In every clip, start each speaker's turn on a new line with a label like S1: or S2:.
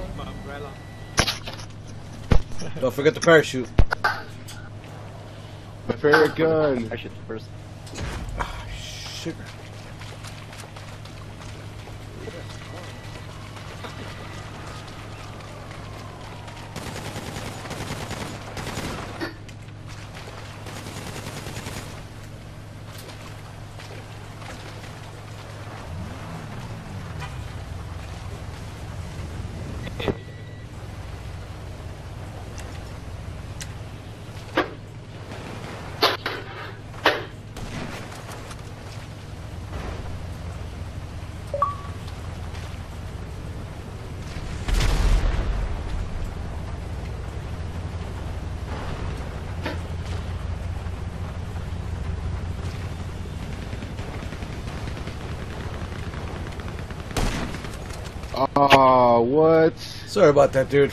S1: got my umbrella.
S2: Don't forget the parachute.
S3: My favorite gun.
S4: I should first.
S2: Ah, sugar.
S3: Oh, what?
S2: Sorry about that, dude.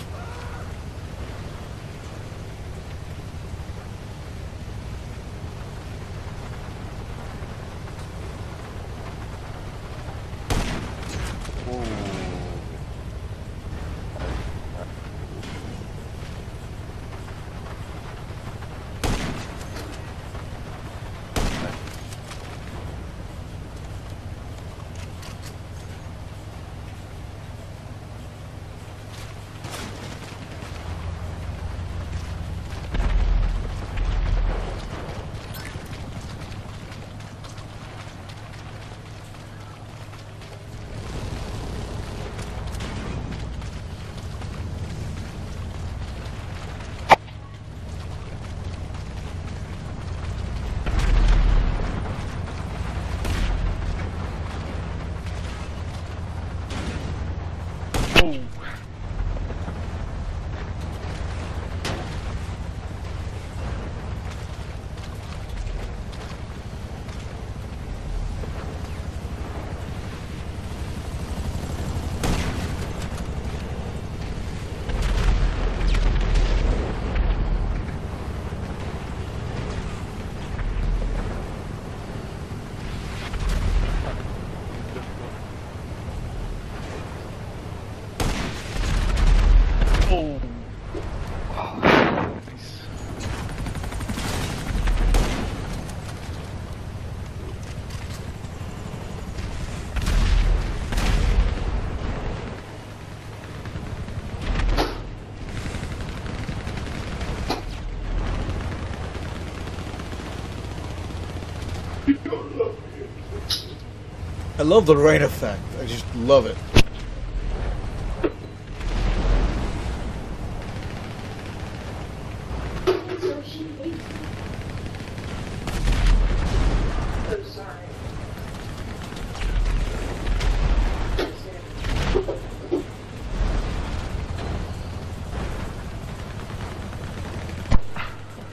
S2: I love the rain effect. I just love it.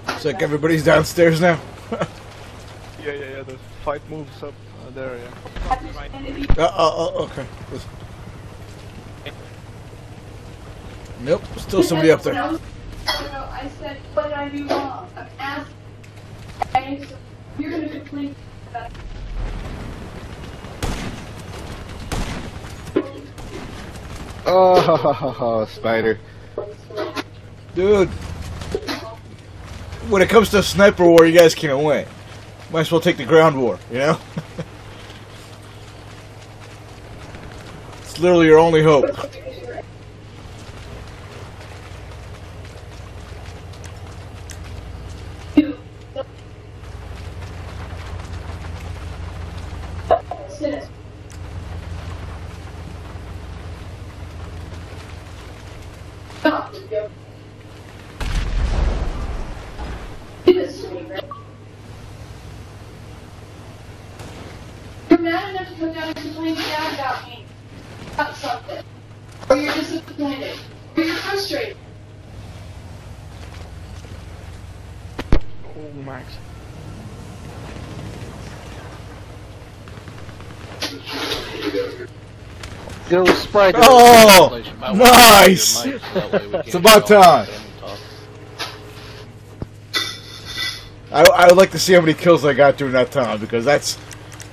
S2: It's like everybody's downstairs now.
S1: Yeah, yeah, yeah. The fight moves up uh, there. Yeah.
S2: Uh, uh, uh, okay. Listen. Nope, still somebody up there.
S5: No, no, I said, what did I do wrong? I'm asking. You're gonna complain about
S3: Oh, spider.
S2: Dude. When it comes to sniper war, you guys can't win. Might as well take the ground war, you know? it's literally your only hope.
S5: mad enough to come down and complain to dad about me. About something. Or you're disappointed. Or you're frustrated.
S1: Oh, Max.
S4: Go Spider.
S2: Oh, nice. It's about time. I, I would like to see how many kills I got during that time because that's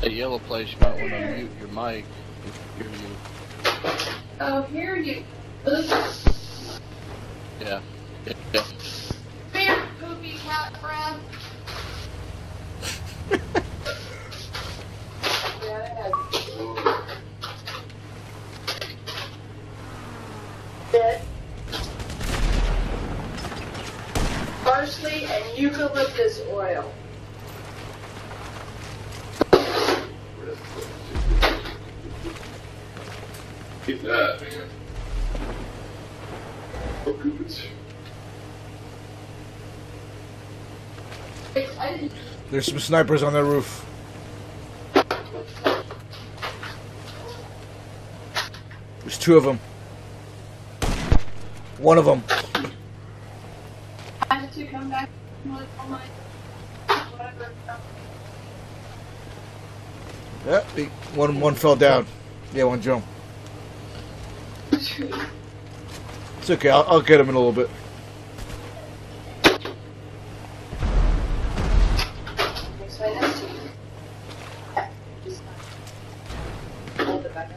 S5: What's it feel like? Okay.
S4: Hey, yellow place, you might want to mute your mic. if Hear you.
S5: Oh, here you. Listen,
S4: Yeah. Yeah. yeah.
S5: here, poopy cat friend. Parsley and eucalyptus oil.
S6: Get that, man. Oh, good.
S2: There's some snipers on that roof. There's two of them. One of them.
S5: I had to come back with all my whatever.
S2: Yep. he- One one fell down. Yeah, one jumped. It's okay. I'll, I'll get him in a little bit.
S5: Explain this to you. Just hold it back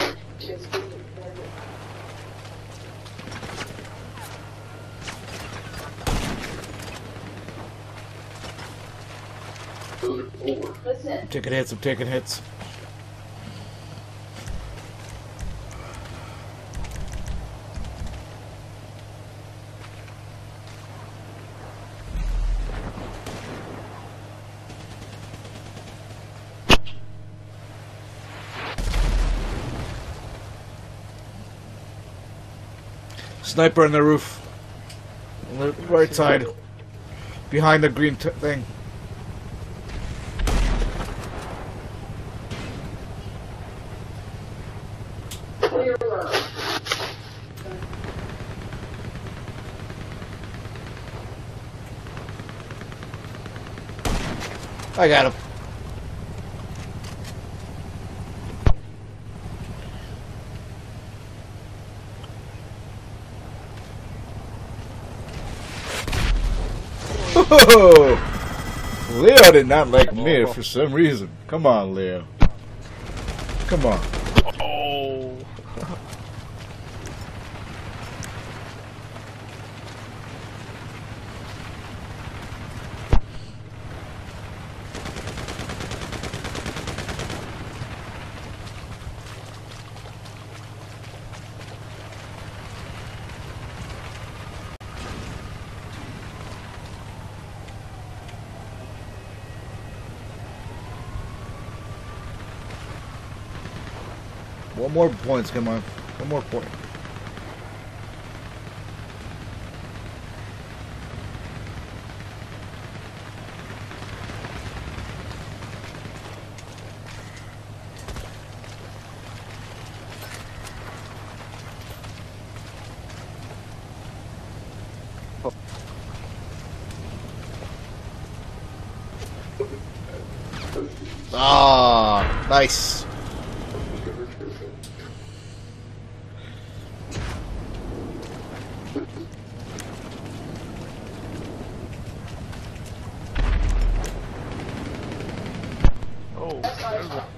S5: up. Just keep it forward.
S6: Those are forward.
S5: Listen,
S2: I'm taking hits. I'm taking hits. Sniper on the roof. On the right side. Behind the green thing. I got him. Oh, Leo did not like me for some reason. Come on, Leo. Come on.
S1: Oh.
S2: One more points, come on. One more point. Ah, nice.
S1: Oh.